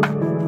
designercheatsheet.com.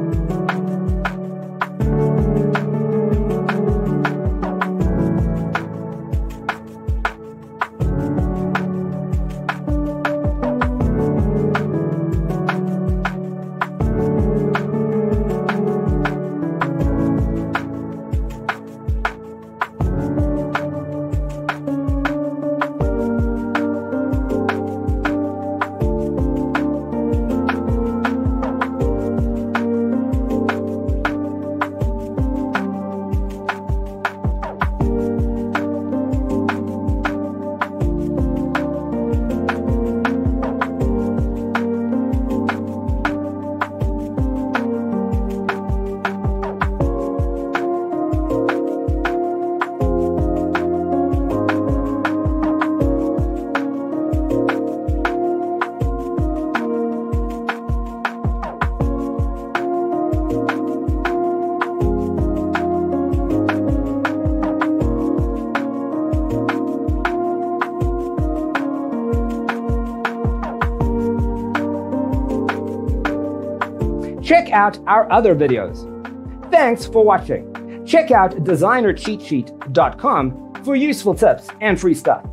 check out our other videos. Thanks for watching. Check out designercheatsheet.com for useful tips and free stuff.